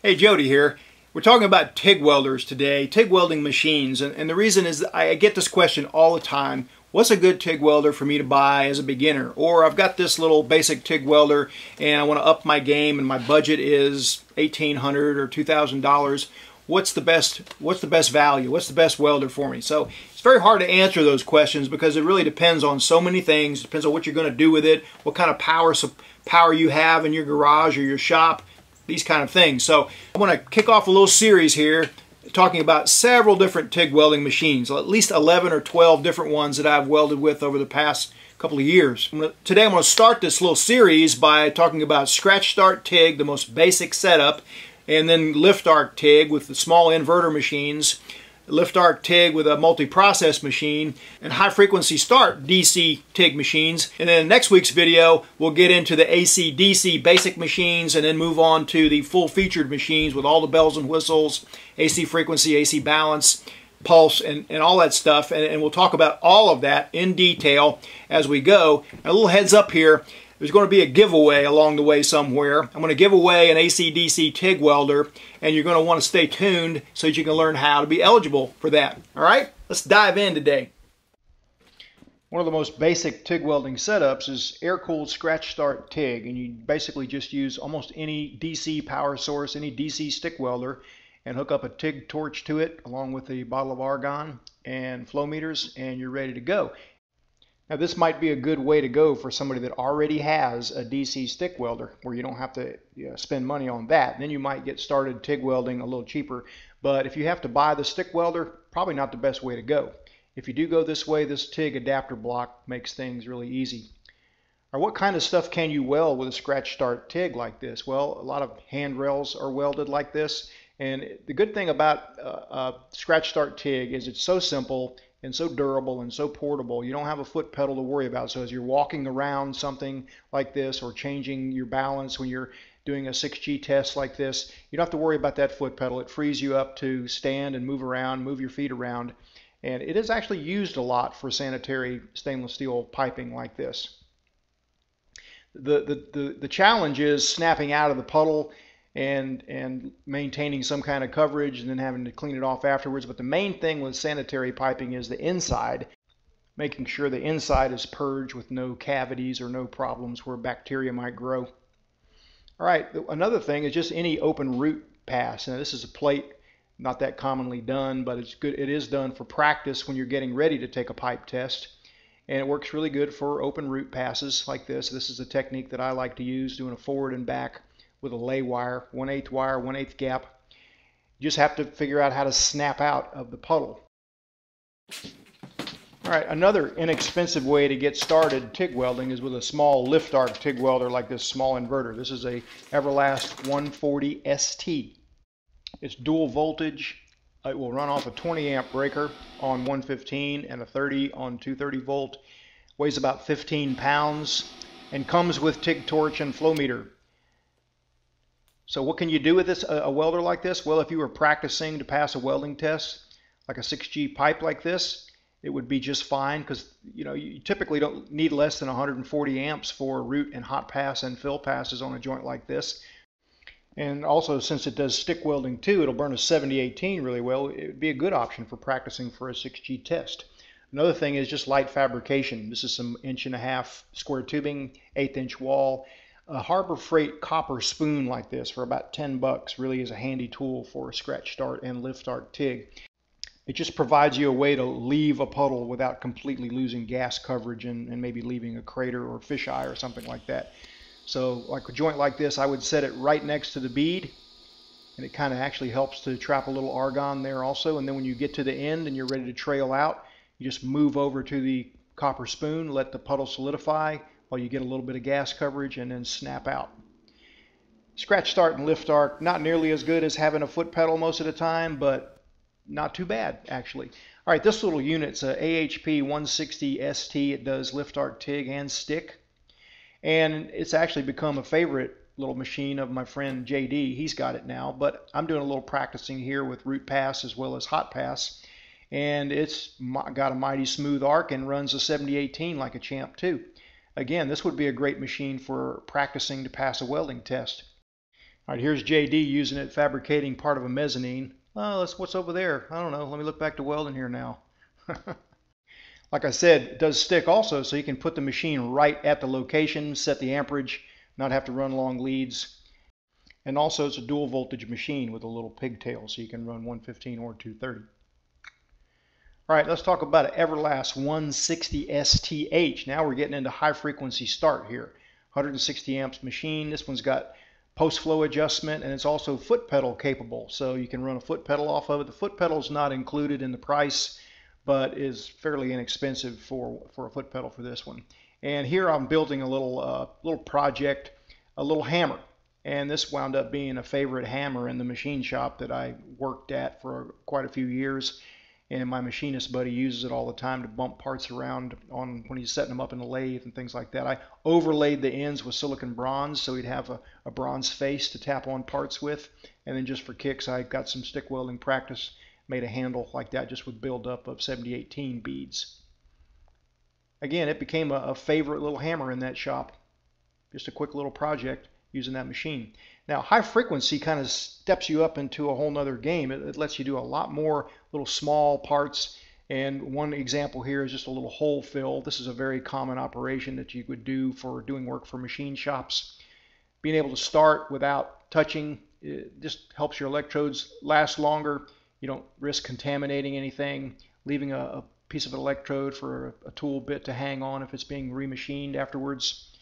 Hey, Jody here. We're talking about TIG welders today, TIG welding machines, and, and the reason is I get this question all the time. What's a good TIG welder for me to buy as a beginner? Or I've got this little basic TIG welder and I want to up my game and my budget is 1,800 or $2,000. What's the best what's the best value? What's the best welder for me? So it's very hard to answer those questions because it really depends on so many things. It depends on what you're going to do with it, what kind of power power you have in your garage or your shop, these kind of things. So I want to kick off a little series here talking about several different TIG welding machines, at least 11 or 12 different ones that I've welded with over the past couple of years. Today I'm going to start this little series by talking about scratch start TIG, the most basic setup, and then lift arc TIG with the small inverter machines, lift arc TIG with a multi-process machine, and high frequency start DC TIG machines. And then next week's video, we'll get into the AC DC basic machines and then move on to the full featured machines with all the bells and whistles, AC frequency, AC balance, pulse, and, and all that stuff. And, and we'll talk about all of that in detail as we go. a little heads up here, there's going to be a giveaway along the way somewhere. I'm going to give away an AC-DC TIG welder, and you're going to want to stay tuned so that you can learn how to be eligible for that. All right, let's dive in today. One of the most basic TIG welding setups is air-cooled scratch start TIG, and you basically just use almost any DC power source, any DC stick welder, and hook up a TIG torch to it along with a bottle of argon and flow meters, and you're ready to go. Now this might be a good way to go for somebody that already has a DC stick welder where you don't have to you know, spend money on that. Then you might get started TIG welding a little cheaper. But if you have to buy the stick welder, probably not the best way to go. If you do go this way, this TIG adapter block makes things really easy. Or what kind of stuff can you weld with a scratch start TIG like this? Well, a lot of handrails are welded like this. And the good thing about uh, uh, scratch start TIG is it's so simple and so durable and so portable. You don't have a foot pedal to worry about. So as you're walking around something like this or changing your balance when you're doing a 6G test like this, you don't have to worry about that foot pedal. It frees you up to stand and move around, move your feet around. And it is actually used a lot for sanitary stainless steel piping like this. The, the, the, the challenge is snapping out of the puddle and and maintaining some kind of coverage and then having to clean it off afterwards. But the main thing with sanitary piping is the inside, making sure the inside is purged with no cavities or no problems where bacteria might grow. All right, another thing is just any open root pass. Now this is a plate, not that commonly done, but it's good. It is done for practice when you're getting ready to take a pipe test. And it works really good for open root passes like this. This is a technique that I like to use, doing a forward and back with a lay wire, 1 8 wire, 1 8 gap. You just have to figure out how to snap out of the puddle. All right, another inexpensive way to get started TIG welding is with a small lift arc TIG welder like this small inverter. This is a Everlast 140 ST. It's dual voltage. It will run off a 20 amp breaker on 115 and a 30 on 230 volt. Weighs about 15 pounds and comes with TIG torch and flow meter so what can you do with this, a, welder like this? Well, if you were practicing to pass a welding test, like a 6G pipe like this, it would be just fine because you know you typically don't need less than 140 amps for root and hot pass and fill passes on a joint like this. And also, since it does stick welding too, it'll burn a 7018 really well. It would be a good option for practicing for a 6G test. Another thing is just light fabrication. This is some inch and a half square tubing, eighth inch wall, a Harbor Freight copper spoon like this for about 10 bucks really is a handy tool for a scratch start and lift start TIG. It just provides you a way to leave a puddle without completely losing gas coverage and, and maybe leaving a crater or fisheye or something like that. So like a joint like this, I would set it right next to the bead and it kind of actually helps to trap a little argon there also. And then when you get to the end and you're ready to trail out, you just move over to the copper spoon, let the puddle solidify, while you get a little bit of gas coverage and then snap out. Scratch start and lift arc, not nearly as good as having a foot pedal most of the time, but not too bad actually. All right, this little unit's a AHP 160 ST. It does lift arc TIG and stick. And it's actually become a favorite little machine of my friend JD. He's got it now, but I'm doing a little practicing here with root pass as well as hot pass. And it's got a mighty smooth arc and runs a 7018 like a champ too. Again, this would be a great machine for practicing to pass a welding test. All right, here's JD using it, fabricating part of a mezzanine. Oh, that's what's over there. I don't know. Let me look back to welding here now. like I said, it does stick also, so you can put the machine right at the location, set the amperage, not have to run long leads. And also it's a dual voltage machine with a little pigtail, so you can run 115 or 230. All right, let's talk about an Everlast 160 STH. Now we're getting into high frequency start here. 160 amps machine. This one's got post flow adjustment and it's also foot pedal capable so you can run a foot pedal off of it the foot pedal is not included in the price but is fairly inexpensive for for a foot pedal for this one and here I'm building a little uh, little project a little hammer and this wound up being a favorite hammer in the machine shop that I worked at for quite a few years and my machinist buddy uses it all the time to bump parts around on when he's setting them up in the lathe and things like that. I overlaid the ends with silicon bronze so he'd have a, a bronze face to tap on parts with. And then just for kicks, I got some stick welding practice, made a handle like that just with buildup of 7018 beads. Again, it became a, a favorite little hammer in that shop. Just a quick little project using that machine. Now, high frequency kind of steps you up into a whole nother game. It, it, lets you do a lot more little small parts. And one example here is just a little hole fill. This is a very common operation that you would do for doing work for machine shops. Being able to start without touching just helps your electrodes last longer. You don't risk contaminating anything, leaving a, a piece of an electrode for a, a tool bit to hang on if it's being remachined afterwards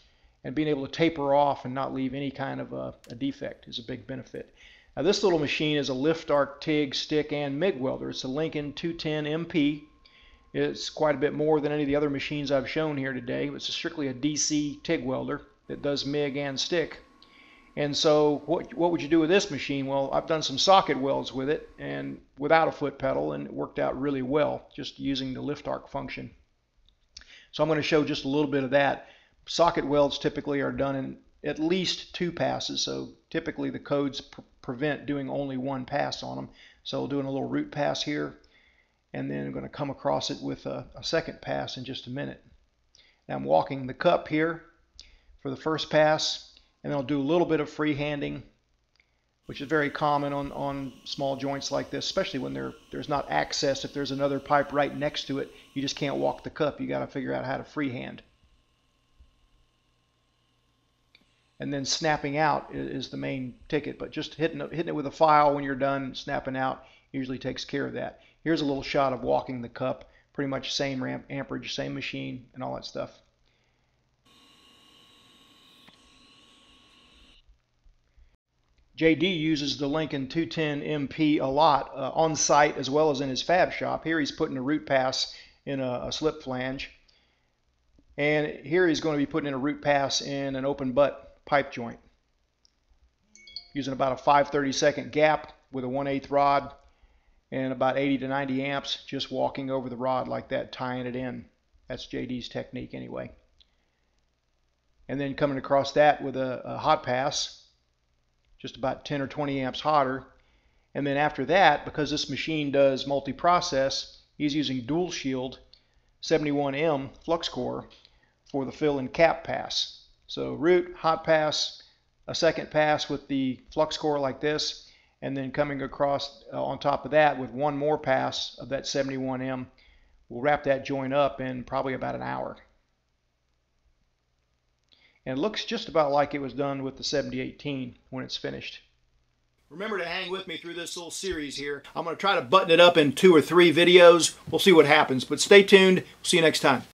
and being able to taper off and not leave any kind of a, a defect is a big benefit. Now this little machine is a lift arc TIG, stick, and MIG welder. It's a Lincoln 210 MP. It's quite a bit more than any of the other machines I've shown here today. It's strictly a DC TIG welder that does MIG and stick. And so what, what would you do with this machine? Well, I've done some socket welds with it and without a foot pedal and it worked out really well just using the lift arc function. So I'm going to show just a little bit of that socket welds typically are done in at least two passes. So typically the codes pr prevent doing only one pass on them. So we'll doing a little root pass here, and then I'm going to come across it with a, a second pass in just a minute. Now I'm walking the cup here for the first pass, and then I'll do a little bit of freehanding, which is very common on, on small joints like this, especially when there, there's not access. If there's another pipe right next to it, you just can't walk the cup. You got to figure out how to freehand. And then snapping out is, the main ticket. But just hitting hitting it with a file when you're done snapping out usually takes care of that. Here's a little shot of walking the cup, pretty much same ramp amperage, same machine, and all that stuff. JD uses the Lincoln 210 MP a lot uh, on site as well as in his fab shop. Here he's putting a root pass in a, a slip flange. And here he's going to be putting in a root pass in an open butt pipe joint. Using about a 5 32nd gap with a 1 8 rod and about 80 to 90 amps just walking over the rod like that tying it in. That's JD's technique anyway. And then coming across that with a, a hot pass just about 10 or 20 amps hotter. And then after that, because this machine does multi-process, he's using dual shield 71M flux core for the fill and cap pass. So root, hot pass, a second pass with the flux core like this, and then coming across uh, on top of that with one more pass of that 71M. We'll wrap that joint up in probably about an hour. And it looks just about like it was done with the 7018 when it's finished. Remember to hang with me through this little series here. I'm going to try to button it up in two or three videos. We'll see what happens. But stay tuned. We'll see you next time.